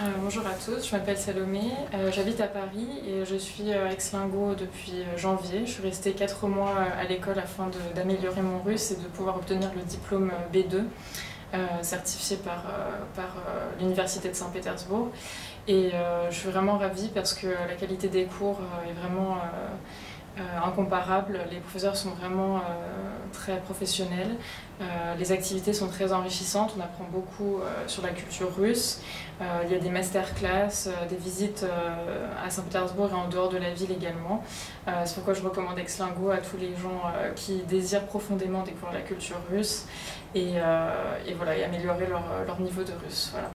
Euh, bonjour à tous, je m'appelle Salomé, euh, j'habite à Paris et je suis euh, ex-lingo depuis janvier. Je suis restée 4 mois à l'école afin d'améliorer mon russe et de pouvoir obtenir le diplôme B2 certifié par, par l'Université de Saint-Pétersbourg. Et je suis vraiment ravie parce que la qualité des cours est vraiment incomparable. Les professeurs sont vraiment très professionnels. les activités sont très enrichissantes, on apprend beaucoup sur la culture russe. il y a des masterclass, des visites à Saint-Pétersbourg et en dehors de la ville également. C'est pourquoi je recommande Exlingo à tous les gens qui désirent profondément découvrir la culture russe et, voilà, et améliorer leur, leur niveau de russe. Voilà.